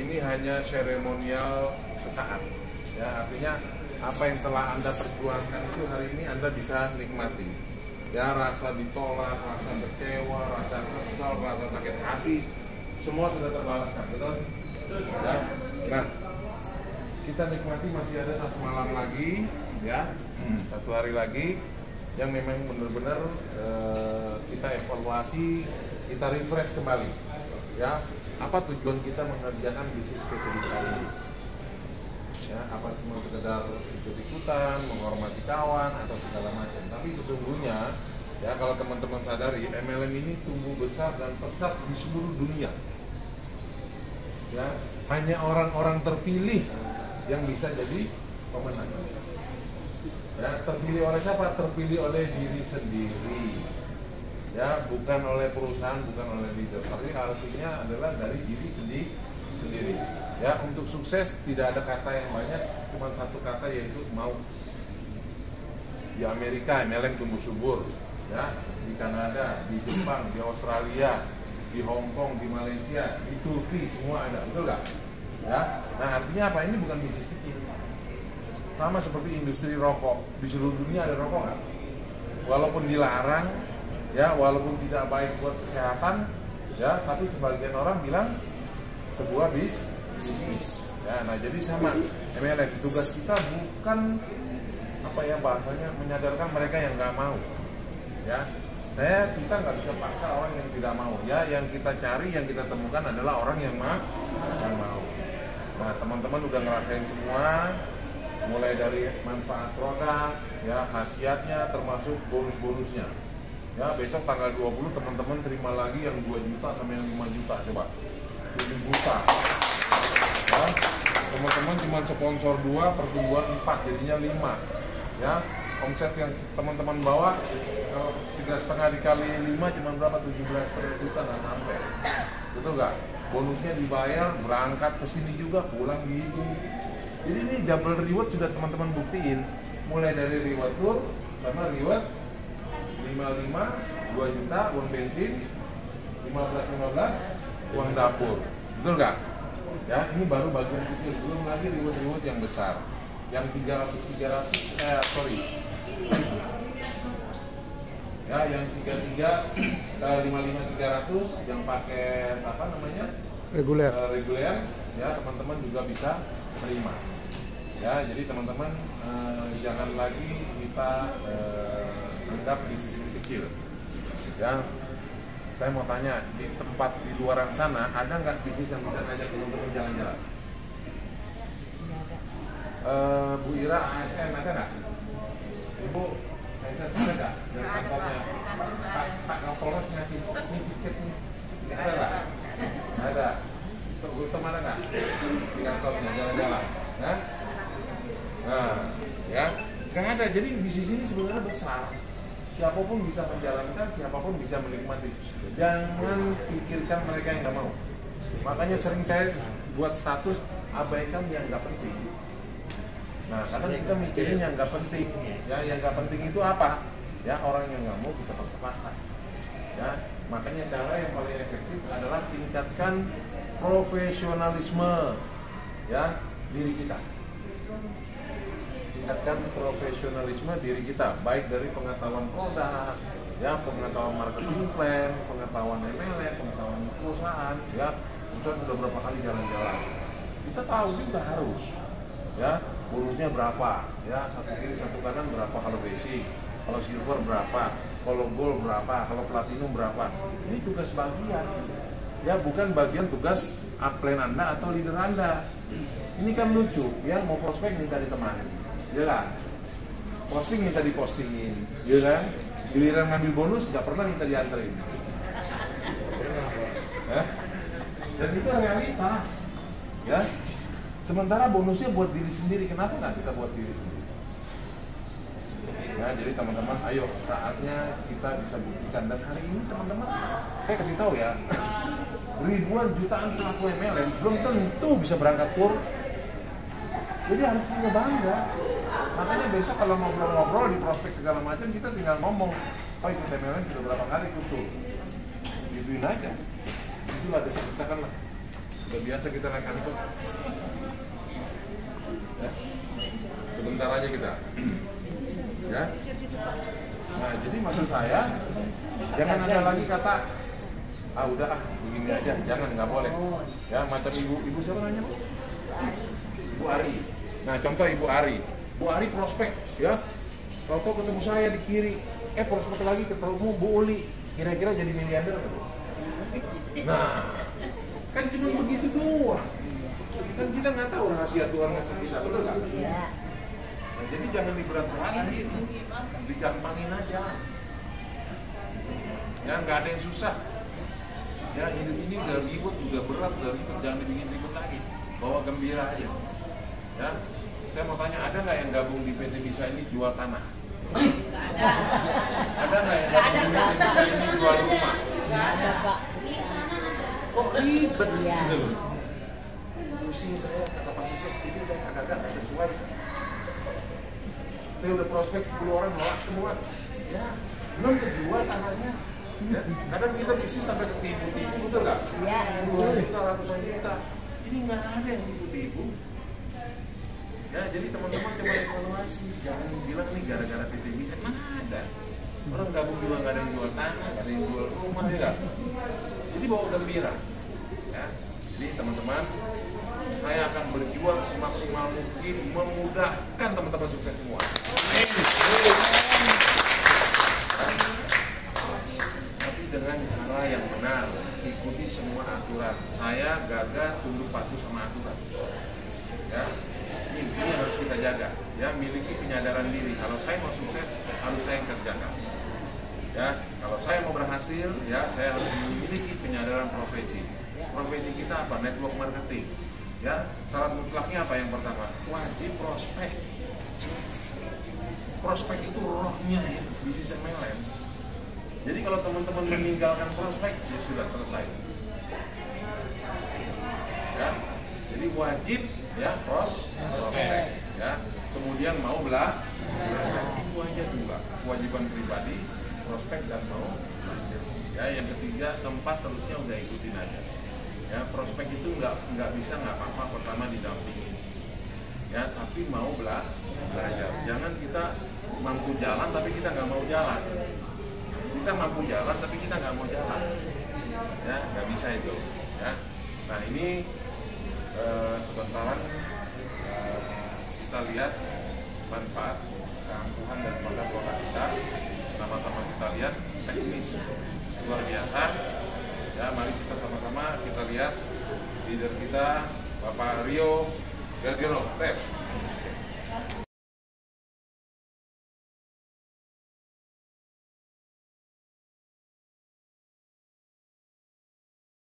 ini hanya seremonial sesaat. Ya, artinya apa yang telah Anda perjuangkan itu hari ini Anda bisa nikmati. Ya, rasa ditolak, rasa kecewa, rasa kesal, rasa sakit hati, semua sudah terbalaskan, betul? Ya. Nah, kita nikmati masih ada satu malam lagi, ya, satu hari lagi yang memang benar-benar eh, kita evaluasi, kita refresh kembali, ya. Apa tujuan kita mengerjakan bisnis PT ini? ya apa cuma sekedar ikut-ikutan menghormati kawan atau segala macam tapi sesungguhnya ya kalau teman-teman sadari MLM ini tumbuh besar dan pesat di seluruh dunia ya hanya orang-orang terpilih yang bisa jadi pemenang ya terpilih oleh siapa terpilih oleh diri sendiri ya bukan oleh perusahaan bukan oleh leader. Tapi artinya adalah dari diri sendiri sendiri. Ya untuk sukses tidak ada kata yang banyak cuma satu kata yaitu mau. Di Amerika MLM tumbuh subur. Ya di Kanada di Jepang di Australia di Hong Kong di Malaysia di Turki semua ada. Betul nggak? Ya nah artinya apa? Ini bukan bisnis kecil. Sama seperti industri rokok. Di seluruh dunia ada rokok nggak? Walaupun dilarang ya walaupun tidak baik buat kesehatan ya tapi sebagian orang bilang sebuah bis bisnis. Ya nah jadi sama MLM tugas kita bukan apa ya bahasanya menyadarkan mereka yang nggak mau. Ya saya kita nggak bisa paksa orang yang tidak mau. Ya yang kita cari yang kita temukan adalah orang yang mau yang mau. Nah teman-teman udah ngerasain semua mulai dari manfaat produk ya khasiatnya termasuk bonus-bonusnya ya besok tanggal 20 teman-teman terima lagi yang 2 juta sampai yang 5 juta coba. 7 juta. Ya teman-teman cuma sponsor 2 pertumbuhan 4 jadinya 5 ya omset yang teman-teman bawa kalau tiga setengah dikali 5 cuma berapa? 17 juta dan sampai. Betul nggak? Bonusnya dibayar berangkat ke sini juga pulang gitu. Jadi ini double reward sudah teman-teman buktiin. Mulai dari reward tour sama reward 55 2 juta uang bensin 15 15 uang dapur. Betul nggak? Ya ini baru bagian kecil belum lagi reward reward yang besar. Yang 300 300 eh sorry. Ya yang 33 eh, 55 300 yang pakai apa namanya? Reguler. Eh, reguler. Ya teman-teman juga bisa terima. Ya jadi teman-teman eh, jangan lagi kita eh, anggap bisnis ini kecil. Ya saya mau tanya di tempat di luaran sana ada nggak bisnis yang bisa ngajak teman-teman jalan-jalan? Eh, Bu Ira ASN ada nggak? Ibu ASN ada nggak? Dari kantornya Pak. Kapolres ngasih tiket ada nggak ada Untuk Gultom ada nggak? Di kantornya jalan-jalan. Nah, nah ya. Nggak ada. Jadi bisnis ini sebenarnya besar siapa pun bisa menjalankan siapa pun bisa menikmati. Jangan pikirkan mereka yang nggak mau. Makanya sering saya buat status abaikan yang nggak penting. Nah kadang kita mikirin yang nggak penting. Ya yang nggak penting itu apa? Ya orang yang nggak mau kita paksa-paksa ya makanya cara yang paling efektif adalah tingkatkan profesionalisme ya diri kita tingkatkan profesionalisme diri kita baik dari pengetahuan produk ya pengetahuan marketing plan pengetahuan MLM pengetahuan perusahaan ya kita sudah berapa kali jalan-jalan. Kita tahu juga harus ya bonusnya berapa ya satu kiri satu kanan berapa kalau basic kalau silver berapa kalau gold berapa kalau platinum berapa. Ini tugas bagian ya bukan bagian tugas upline anda atau leader anda. Ini kan lucu ya mau prospek minta ditemani ya kan? Posting minta dipostingin ya kan? Giliran ngambil bonus nggak pernah minta dianterin. Ya? dan itu realita. Ya? Sementara bonusnya buat diri sendiri. Kenapa nggak kita buat diri sendiri? Ya jadi teman-teman ayo saatnya kita bisa buktikan. Dan hari ini teman-teman saya kasih tahu ya ribuan jutaan pelaku MLM belum tentu bisa berangkat tur. Jadi harus punya bangga makanya besok kalau ngobrol-ngobrol di prospek segala macam kita tinggal ngomong oh ikut MLM sudah berapa kali tur gituin aja. Itulah desak-desakan lah. Udah biasa kita naik angkot. Ya. sebentar aja kita. Ya. Nah jadi maksud saya jangan ada lagi kata ah udah ah begini aja. Jangan nggak boleh. Ya macam ibu ibu siapa namanya Bu? ibu Ari. Nah contoh ibu Ari ibu Ari prospek ya Toto ketemu saya di kiri eh prospek lagi ketemu Bu Uli kira-kira jadi miliarder Bu? nah kan cuma begitu doang kan kita nggak tahu rahasia Tuhan ngasih kita betul nggak Iya. Nah, jadi jangan diberat-beratin gitu. Digampangin aja. Ya nggak ada yang susah. Ya hidup ini udah ribut, udah berat, udah ribut, jangan dibikin ribut lagi. Bawa gembira aja. Ya, saya mau tanya ada nggak yang gabung di PT Bisa ini jual tanah? Ada nggak yang gabung di PT Bisa ini jual rumah? Nggak ada pak. Kok ribet Iya. gitu loh? Pusing saya, kata Pak Susek, pusing saya agak-agak nggak sesuai. Saya udah prospek 10 orang nolak semua. Ya, belum kejual tanahnya. Ya, kadang kita bisnis sampai ketipu-tipu, betul nggak? Iya, Puluhan betul. juta, ratusan juta. Ini nggak ada yang tipu-tipu. Ya, jadi teman-teman coba evaluasi. Jangan bilang nih gara-gara PT Bisa. Mana ada? Orang gabung juga nggak ada yang jual tanah, nggak ada yang jual rumah, ya nggak? Jadi bawa gembira. Ya. Jadi teman-teman, saya akan berjuang semaksimal mungkin memudahkan teman-teman sukses semua. Tapi dengan cara yang benar, ikuti semua aturan. Saya gagal tunduk patuh sama aturan. Ya, ini yang harus kita jaga. Ya, miliki penyadaran diri. Kalau saya mau sukses, harus saya yang kerjakan. Ya, kalau saya mau berhasil, ya saya harus memiliki penyadaran profesi. Profesi kita apa? Network marketing. Ya, syarat mutlaknya apa yang pertama? Wajib prospek. Prospek itu rohnya ya, bisnis MLM. Jadi kalau teman-teman meninggalkan prospek, ya sudah selesai. Ya, jadi wajib ya pros prospek. Ya, kemudian mau belah. Itu aja dua kewajiban pribadi prospek dan mau. Ya, yang ketiga tempat terusnya udah ikutin aja. Ya, prospek itu nggak nggak bisa nggak apa-apa pertama didampingi. Ya, tapi mau belah belajar. Jangan kita mampu jalan tapi kita nggak mau jalan. Kita mampu jalan tapi kita nggak mau jalan. Ya, nggak bisa itu. Ya. Nah ini eh, sebentaran eh, kita lihat manfaat keangkuhan dan produk produk kita. Sama-sama kita lihat teknis luar biasa. Ya mari kita sama-sama kita lihat leader kita Bapak Rio Gagero tes